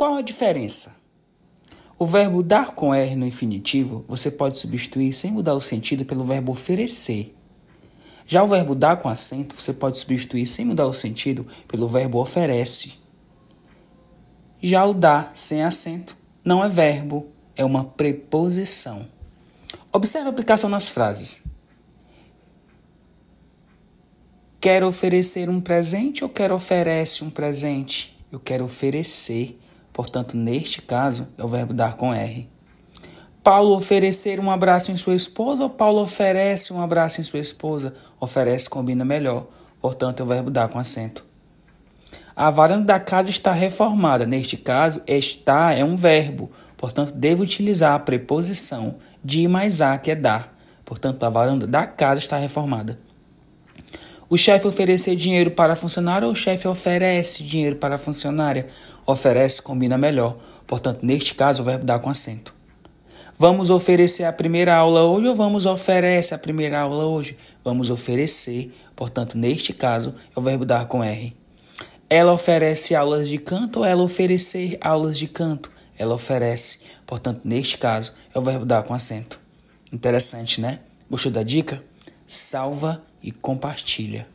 Qual a diferença? O verbo dar com R no infinitivo você pode substituir sem mudar o sentido pelo verbo oferecer. Já o verbo dar com acento você pode substituir sem mudar o sentido pelo verbo oferece. Já o dar sem acento não é verbo, é uma preposição. Observe a aplicação nas frases. Quero oferecer um presente ou quero oferece um presente? Eu quero oferecer. Portanto, neste caso, é o verbo dar com R. Paulo oferecer um abraço em sua esposa ou Paulo oferece um abraço em sua esposa? Oferece combina melhor. Portanto, é o verbo dar com acento. A varanda da casa está reformada. Neste caso, está é um verbo. Portanto, devo utilizar a preposição de mais a, que é dar. Portanto, a varanda da casa está reformada. O chefe oferecer dinheiro para a funcionária ou o chefe oferece dinheiro para a funcionária? Oferece combina melhor. Portanto, neste caso, o verbo dar com acento. Vamos oferecer a primeira aula hoje ou vamos oferece a primeira aula hoje? Vamos oferecer. Portanto, neste caso, é o verbo dar com R. Ela oferece aulas de canto ou ela oferecer aulas de canto? Ela oferece. Portanto, neste caso, é o verbo dar com acento. Interessante, né? Gostou da dica? Salva e compartilha.